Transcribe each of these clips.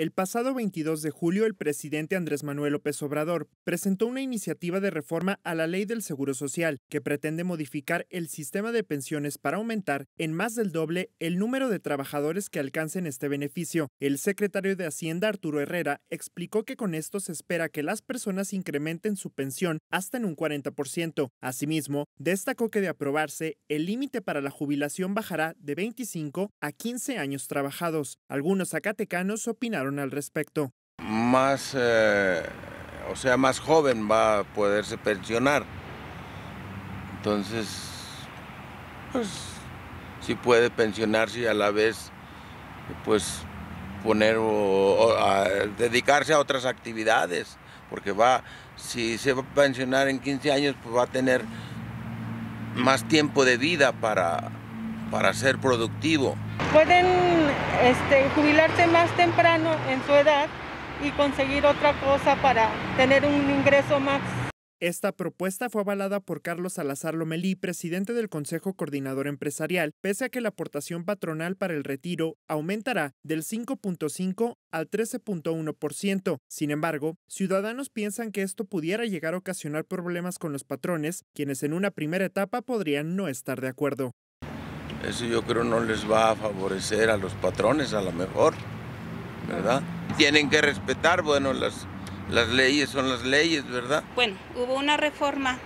El pasado 22 de julio, el presidente Andrés Manuel López Obrador presentó una iniciativa de reforma a la ley del Seguro Social que pretende modificar el sistema de pensiones para aumentar en más del doble el número de trabajadores que alcancen este beneficio. El secretario de Hacienda, Arturo Herrera, explicó que con esto se espera que las personas incrementen su pensión hasta en un 40%. Asimismo, destacó que de aprobarse, el límite para la jubilación bajará de 25 a 15 años trabajados. Algunos zacatecanos opinaron al respecto. Más, eh, o sea, más joven va a poderse pensionar. Entonces, pues, si puede pensionarse y a la vez, pues, poner o, dedicarse a otras actividades, porque va, si se va a pensionar en 15 años, pues va a tener más tiempo de vida para, para ser productivo. Pueden este, jubilarse más temprano en su edad y conseguir otra cosa para tener un ingreso más. Esta propuesta fue avalada por Carlos Salazar Lomelí, presidente del Consejo Coordinador Empresarial, pese a que la aportación patronal para el retiro aumentará del 5.5 al 13.1%. Sin embargo, ciudadanos piensan que esto pudiera llegar a ocasionar problemas con los patrones, quienes en una primera etapa podrían no estar de acuerdo. Eso yo creo no les va a favorecer a los patrones a lo mejor, ¿verdad? Tienen que respetar, bueno, las, las leyes son las leyes, ¿verdad? Bueno, hubo una reforma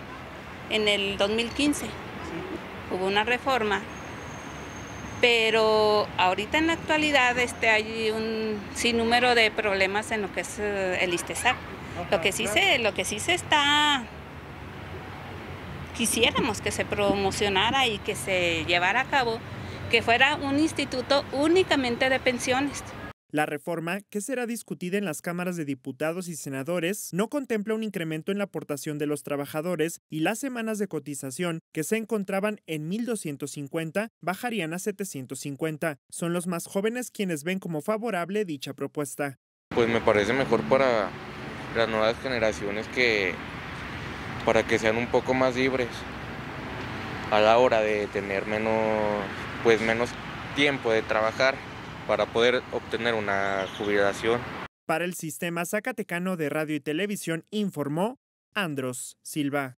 en el 2015, hubo una reforma, pero ahorita en la actualidad este, hay un sinnúmero de problemas en lo que es eh, el ISTESAC. Lo que sí se, lo que sí se está quisiéramos que se promocionara y que se llevara a cabo, que fuera un instituto únicamente de pensiones. La reforma, que será discutida en las cámaras de diputados y senadores, no contempla un incremento en la aportación de los trabajadores y las semanas de cotización, que se encontraban en 1.250, bajarían a 750. Son los más jóvenes quienes ven como favorable dicha propuesta. Pues me parece mejor para las nuevas generaciones que para que sean un poco más libres a la hora de tener menos, pues menos tiempo de trabajar para poder obtener una jubilación. Para el sistema Zacatecano de Radio y Televisión informó Andros Silva.